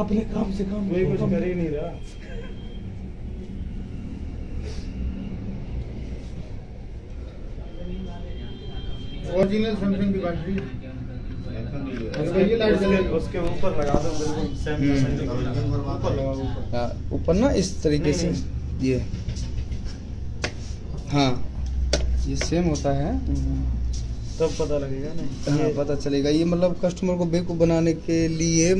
अपने काम से काम कोई कुछ कर ही नहीं रहा। ओरिजिनल सैमसंग की बैटरी उसके ऊपर लगा दो बिल्कुल। ऊपर लगा ऊपर हाँ, ऊपर ना इस तरीके से ये। हाँ ये सेम होता है। तब पता लगेगा ना। हाँ पता चलेगा। ये मतलब कस्टमर को बेवकूफ़ बनाने के लिए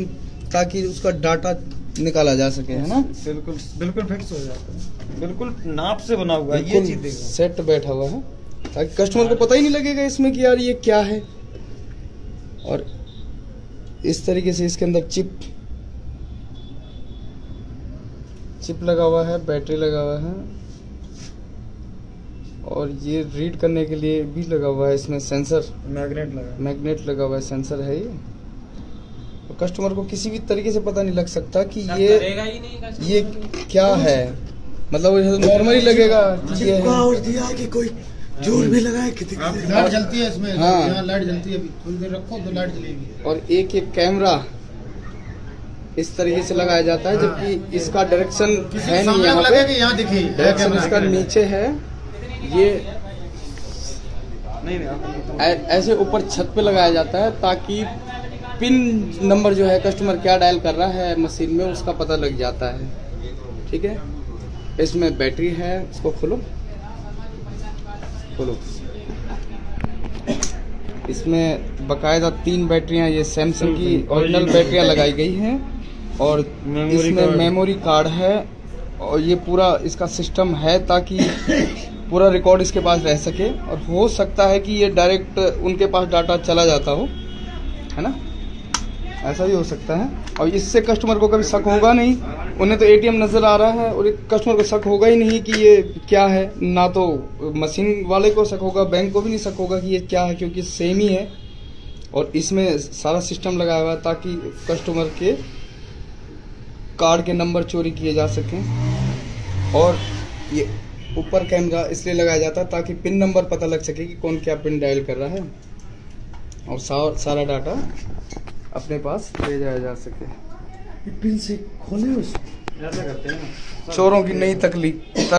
ताकि उसका डाटा निकाला जा सके है ना? बिल्कुल बिल्कुल फिक्स हो जाता है। बिल्कुल नाप से बना हुआ है ये चीज़ सेट बैठा हुआ है। ताकि कस्टमर को पता ही नहीं लगेगा इसमें कि यार ये क्या है। और इस तरीके से इसके अंदर चिप चिप लगा हुआ है बैटरी लगा हुआ है। और ये रीड करने के लिए भी लगा हुआ है इसमें सेंसर मैग्नेट लगा। मैग्नेट लगा हुआ है सेंसर है ये। तो कस्टमर को किसी भी तरीके से पता नहीं लग सकता कि ये ये क्या है। मतलब नॉर्मली लगेगा ये और दिया कि कोई ज़ोर भी लगाए कि आप दिक्कत लाइट जलती है इसमें। हाँ। यहाँ लाइट जलती है अभी। थोड़ी देर रखो तो लाइट जलेगी। और एक एक कैमरा इस तरीके से लगाया जाता है जबकि इसका डायरेक्शन है नहीं यहाँ पे। यहाँ दिखे डायरेक्शन इसका नीचे है। ये नहीं नहीं ऐसे ऊपर छत पे लगाया जाता है ताकि पिन नंबर जो है कस्टमर क्या डायल कर रहा है मशीन में उसका पता लग जाता है। ठीक है? इसमें बैटरी है इसको खोलो। खोलो। इसमें बकायदा तीन बैटरियाँ ये सैमसंग की ओरिजिनल बैटरियाँ लगाई गई हैं और इसमें मेमोरी कार्ड है और ये पूरा इसका सिस्टम है ताकि पूरा रिकॉर्ड इसके पास रह सके। और हो सकता है कि ये डायरेक्ट उनके पास डाटा चला जाता हो है ना? ऐसा भी हो सकता है। और इससे कस्टमर को कभी शक होगा नहीं। उन्हें तो एटीएम नज़र आ रहा है और एक कस्टमर को शक होगा ही नहीं कि ये क्या है। ना तो मशीन वाले को शक होगा बैंक को भी नहीं शक होगा कि ये क्या है, क्योंकि सेम ही है। और इसमें सारा सिस्टम लगाया हुआ है ताकि कस्टमर के कार्ड के नंबर चोरी किए जा सकें। और ये ऊपर कैमरा इसलिए लगाया जाता है ताकि पिन नंबर पता लग सके कि कौन क्या पिन डायल कर रहा है। और सारा डाटा अपने पास ले जाया जा सके। पिन से खोले उसको ऐसा करते हैं चोरों की नई तकलीफ़